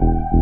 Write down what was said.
Mm-hmm.